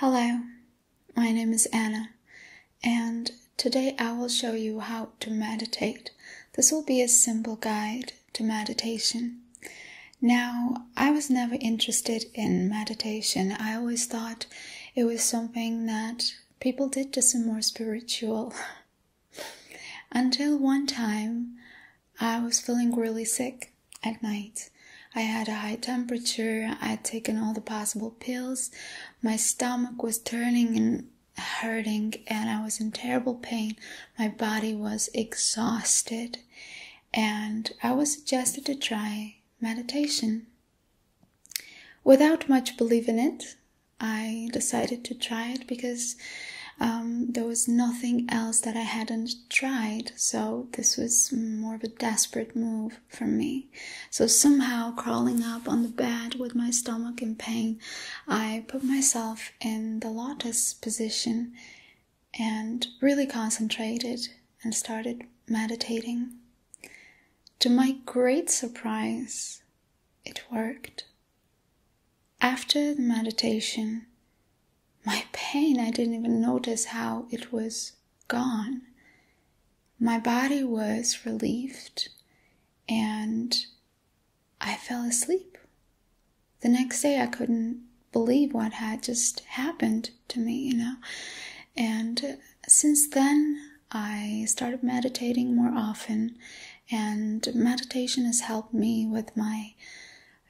Hello, my name is Anya, and today I will show you how to meditate. This will be a simple guide to meditation. Now, I was never interested in meditation. I always thought it was something that people did to some more spiritual. Until one time, I was feeling really sick at night. I had a high temperature, I had taken all the possible pills, my stomach was turning and hurting, and I was in terrible pain. My body was exhausted, and I was suggested to try meditation. Without much belief in it, I decided to try it because um, there was nothing else that I hadn't tried, so this was more of a desperate move for me. So, somehow, crawling up on the bed with my stomach in pain, I put myself in the lotus position and really concentrated and started meditating. To my great surprise, it worked. After the meditation, my pain, I didn't even notice how it was gone. My body was relieved and I fell asleep. The next day, I couldn't believe what had just happened to me, you know. And since then, I started meditating more often, and meditation has helped me with my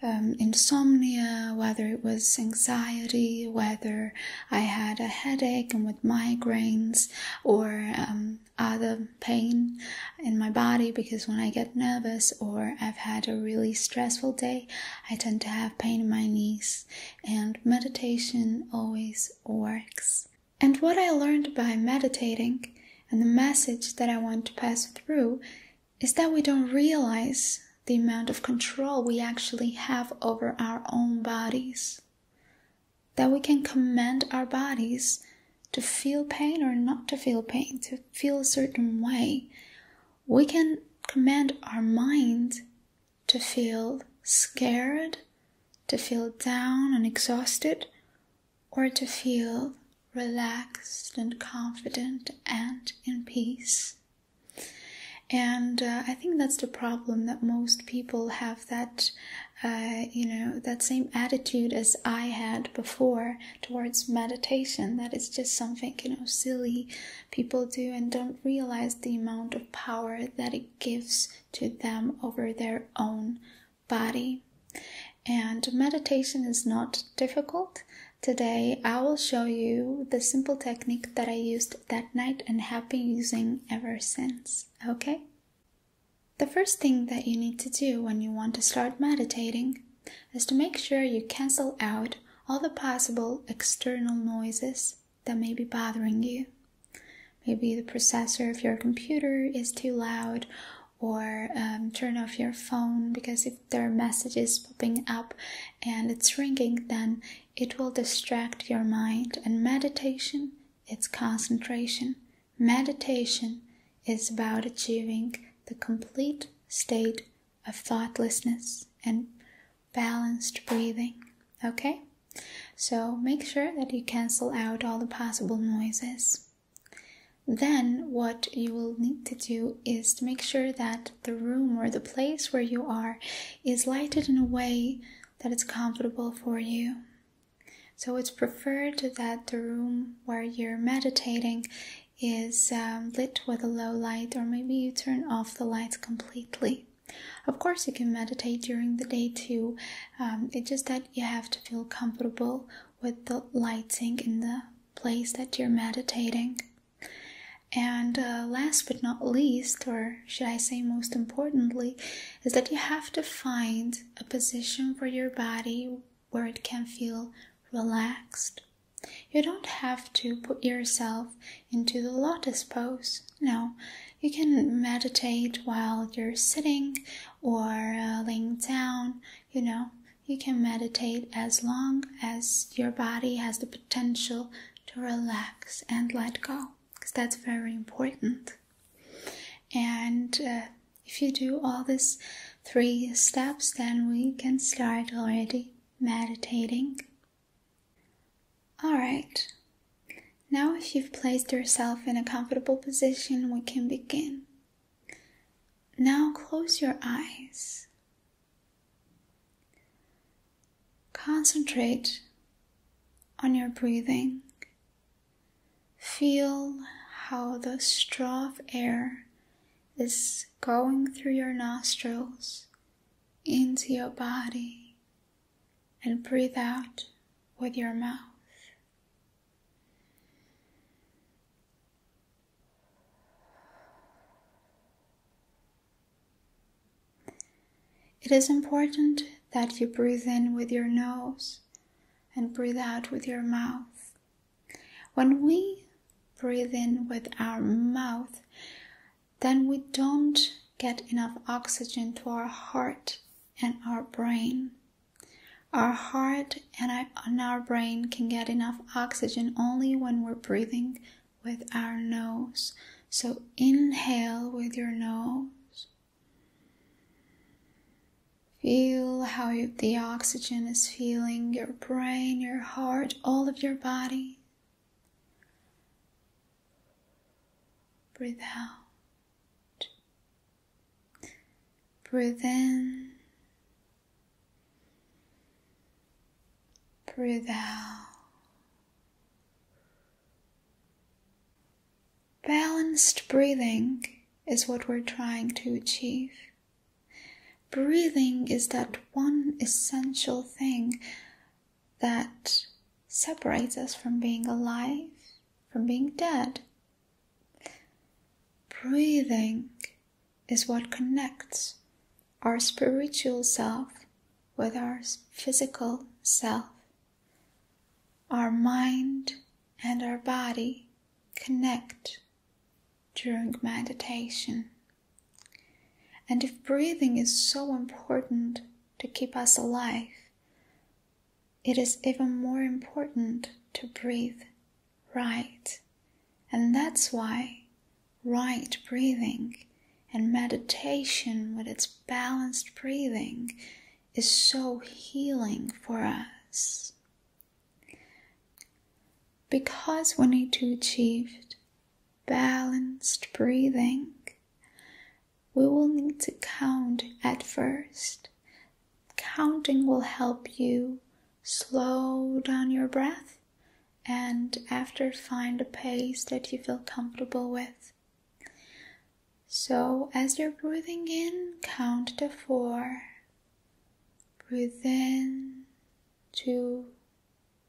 um, insomnia, whether it was anxiety, whether I had a headache and with migraines, or um, other pain in my body because when I get nervous or I've had a really stressful day, I tend to have pain in my knees, and meditation always works. And what I learned by meditating and the message that I want to pass through is that we don't realize the amount of control we actually have over our own bodies. That we can command our bodies to feel pain or not to feel pain, to feel a certain way. We can command our mind to feel scared, to feel down and exhausted, or to feel relaxed and confident and in peace. And uh, I think that's the problem that most people have that, uh, you know, that same attitude as I had before towards meditation. That it's just something, you know, silly people do and don't realize the amount of power that it gives to them over their own body. And meditation is not difficult. Today, I will show you the simple technique that I used that night and have been using ever since. Okay? The first thing that you need to do when you want to start meditating is to make sure you cancel out all the possible external noises that may be bothering you. Maybe the processor of your computer is too loud, or um, turn off your phone because if there are messages popping up and it's ringing, then it will distract your mind. And meditation, it's concentration. Meditation is about achieving the complete state of thoughtlessness and balanced breathing. Okay? So make sure that you cancel out all the possible noises. Then, what you will need to do is to make sure that the room or the place where you are is lighted in a way that it's comfortable for you. So, it's preferred that the room where you're meditating is um, lit with a low light, or maybe you turn off the lights completely. Of course, you can meditate during the day too. Um, it's just that you have to feel comfortable with the lighting in the place that you're meditating. And uh, last but not least, or should I say most importantly, is that you have to find a position for your body where it can feel relaxed. You don't have to put yourself into the lotus pose. No, you can meditate while you're sitting or uh, laying down. You know, you can meditate as long as your body has the potential to relax and let go because that's very important. And uh, if you do all these three steps, then we can start already meditating. Alright, now if you've placed yourself in a comfortable position, we can begin. Now close your eyes. Concentrate on your breathing. Feel how the straw of air is going through your nostrils into your body and breathe out with your mouth. It is important that you breathe in with your nose and breathe out with your mouth. When we breathe in with our mouth, then we don't get enough oxygen to our heart and our brain. Our heart and our brain can get enough oxygen only when we're breathing with our nose. So inhale with your nose. Feel how the oxygen is filling your brain, your heart, all of your body. Breathe out. Breathe in. Breathe out. Balanced breathing is what we're trying to achieve. Breathing is that one essential thing that separates us from being alive, from being dead. Breathing is what connects our spiritual self with our physical self. Our mind and our body connect during meditation. And if breathing is so important to keep us alive, it is even more important to breathe right. And that's why right breathing and meditation with its balanced breathing is so healing for us. Because we need to achieve balanced breathing, we will need to count at first. Counting will help you slow down your breath and after find a pace that you feel comfortable with. So, as you're breathing in, count to four. Breathe in, two,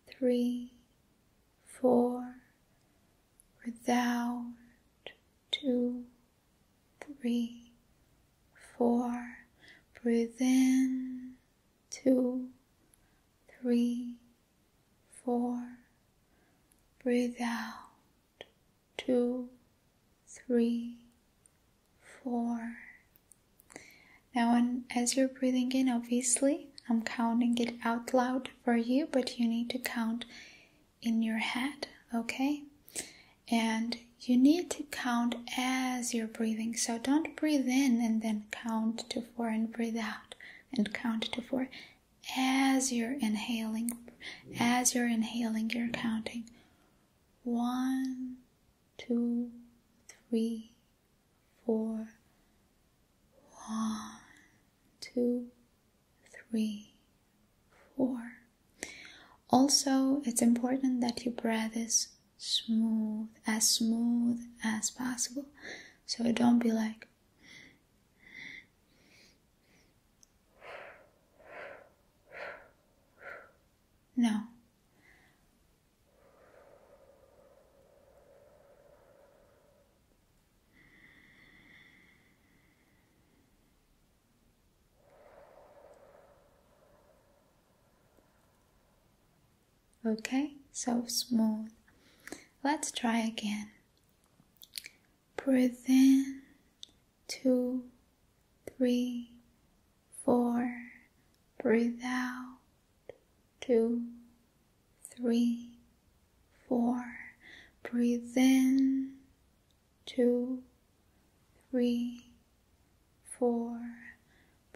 three, four. Breathe out, two, three, four. Breathe in, two, three, four. Breathe out, two, three, four. Now, when, as you're breathing in, obviously, I'm counting it out loud for you, but you need to count in your head, okay? And you need to count as you're breathing. So don't breathe in and then count to four and breathe out and count to four. As you're inhaling, as you're inhaling, you're counting one, two, three, four, one, two, three, four. Also, it's important that your breath is smooth, as smooth as possible. So don't be like, no. Okay, so smooth. Let's try again. Breathe in, two, three, four. Breathe out, two, three, four. Breathe in, two, three, four.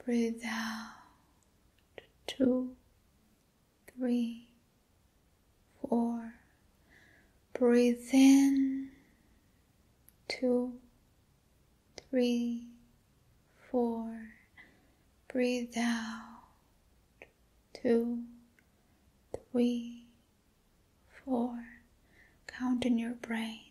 Breathe out, two, three, four Breathe in. Two, three, four. Breathe out. Two, three, four. Count in your brain.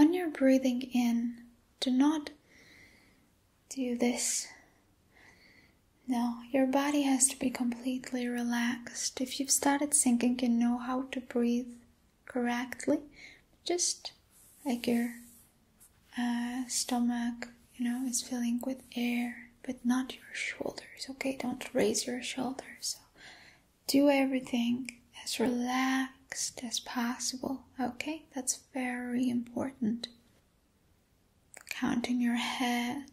When you're breathing in, do not do this. No, your body has to be completely relaxed. If you've started thinking you know how to breathe correctly, just like your uh, stomach, you know, is filling with air, but not your shoulders. Okay, don't raise your shoulders. So do everything as relaxed as possible. Okay, that's very important. Counting your head.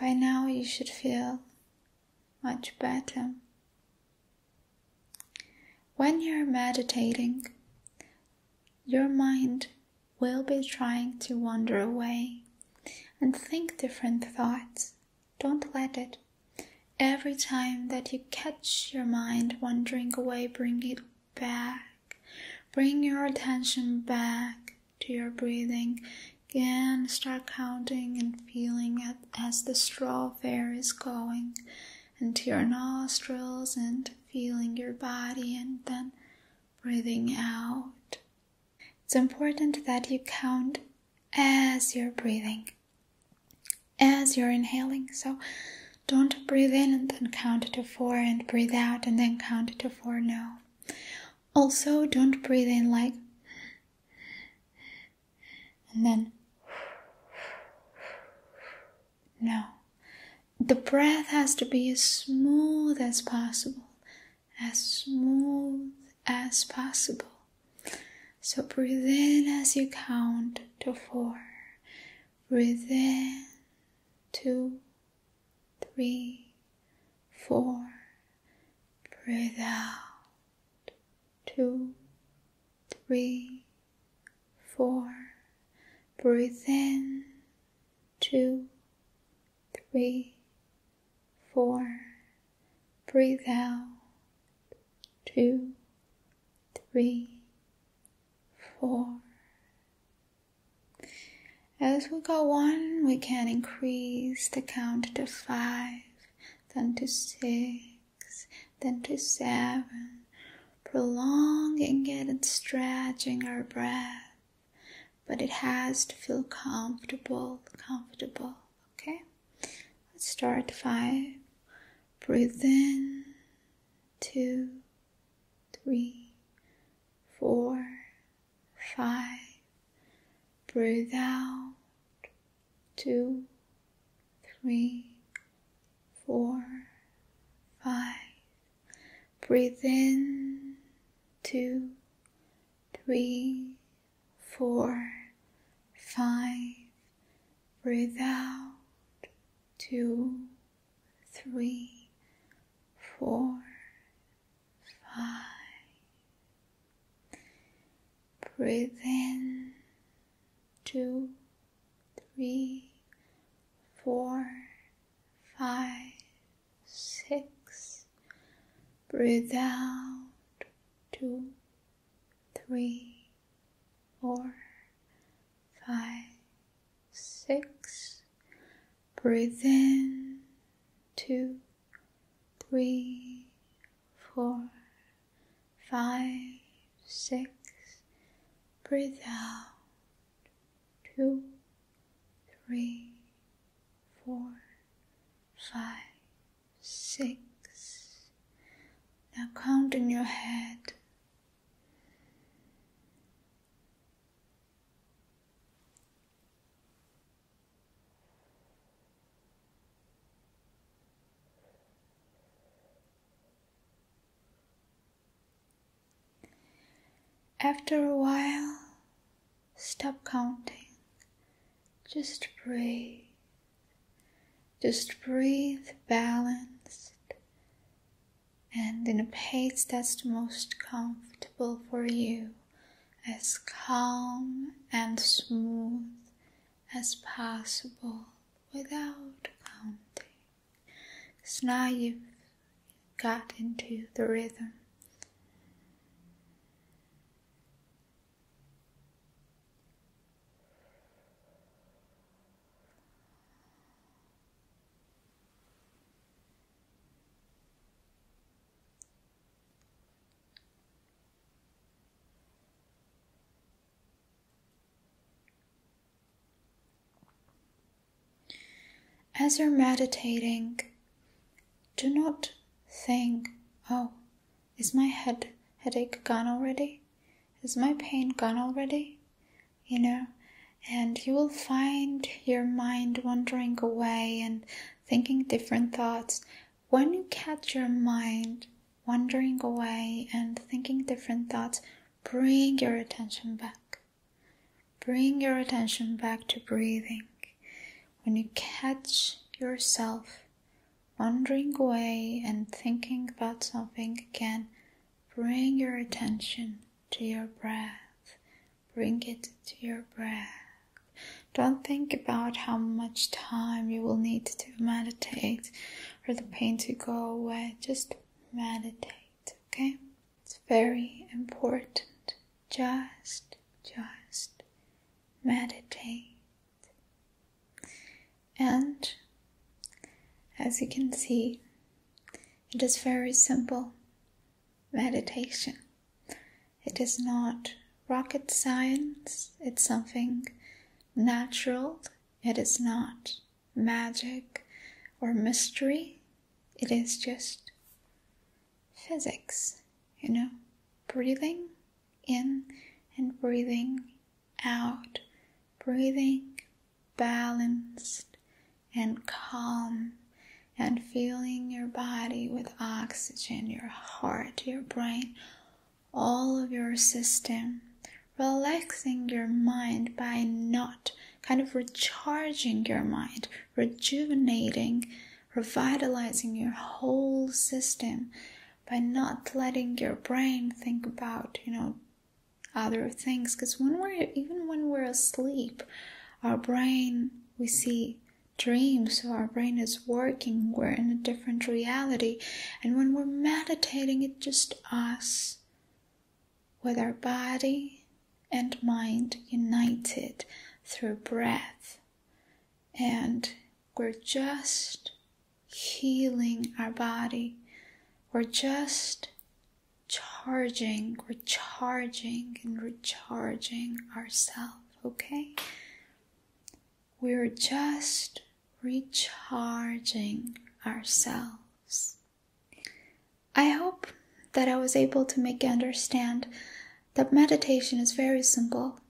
By now, you should feel much better. When you're meditating, your mind will be trying to wander away and think different thoughts. Don't let it. Every time that you catch your mind wandering away, bring it back. Bring your attention back to your breathing. Again, start counting and feeling it as the straw of air is going into your nostrils and feeling your body and then breathing out. It's important that you count as you're breathing, as you're inhaling. So don't breathe in and then count to four and breathe out and then count to four. No. Also, don't breathe in like and then no. The breath has to be as smooth as possible. As smooth as possible. So breathe in as you count to four. Breathe in, two, three, four. Breathe out, two, three, four. Breathe in, two, three, four. Breathe out. Two, three, four. As we go on, we can increase the count to five, then to six, then to seven, prolonging it and stretching our breath. But it has to feel comfortable, comfortable? Start five. Breathe in, two, three, four, five. Breathe out, two, three, four, five. Breathe in, two, three, four, five. Breathe out two, three, four, five. Breathe in two, three, four, five, six. Breathe out two, three, four, five, six. Breathe in. Two, three, four, five, six. Breathe out. Two, three, four, five, six. Now count in your head. After a while, stop counting. Just breathe. Just breathe balanced and in a pace that's most comfortable for you, as calm and smooth as possible without counting. Because now you've got into the rhythm. As you're meditating, do not think, oh, is my head headache gone already? Is my pain gone already? You know, and you will find your mind wandering away and thinking different thoughts. When you catch your mind wandering away and thinking different thoughts, bring your attention back. Bring your attention back to breathing. When you catch yourself wandering away and thinking about something again, bring your attention to your breath. Bring it to your breath. Don't think about how much time you will need to meditate for the pain to go away. Just meditate, okay? It's very important. Just, just meditate. And as you can see, it is very simple meditation. It is not rocket science, it's something natural, it is not magic or mystery, it is just physics, you know, breathing in and breathing out, breathing balanced and calm and filling your body with oxygen, your heart, your brain, all of your system, relaxing your mind by not kind of recharging your mind, rejuvenating, revitalizing your whole system by not letting your brain think about, you know, other things. Because when we're, even when we're asleep, our brain, we see dreams, so our brain is working, we're in a different reality. And when we're meditating, it's just us with our body and mind united through breath. And we're just healing our body. We're just charging, recharging, and recharging ourselves, okay? We're just recharging ourselves. I hope that I was able to make you understand that meditation is very simple,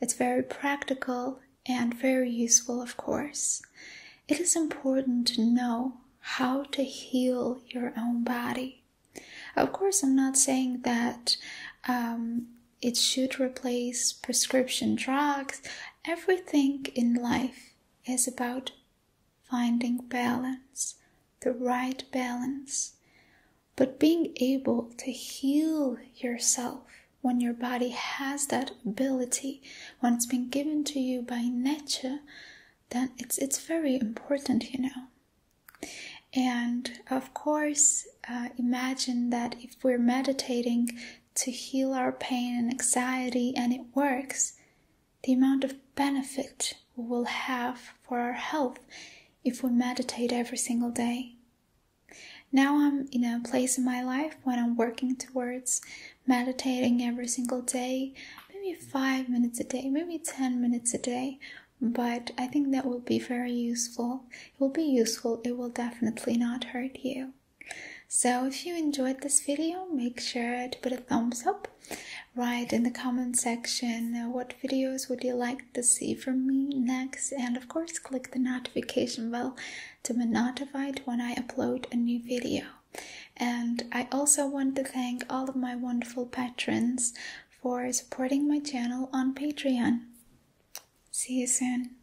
it's very practical, and very useful, of course. It is important to know how to heal your own body. Of course, I'm not saying that um, it should replace prescription drugs. Everything in life is about finding balance, the right balance. But being able to heal yourself when your body has that ability, when it's been given to you by nature, then it's it's very important, you know. And of course, uh, imagine that if we're meditating to heal our pain and anxiety and it works, the amount of benefit we will have for our health if we meditate every single day. Now I'm in a place in my life when I'm working towards meditating every single day, maybe five minutes a day, maybe 10 minutes a day, but I think that will be very useful. It will be useful, it will definitely not hurt you. So, if you enjoyed this video, make sure to put a thumbs up. Write in the comment section what videos would you like to see from me next, and of course, click the notification bell to be notified when I upload a new video. And I also want to thank all of my wonderful patrons for supporting my channel on Patreon. See you soon.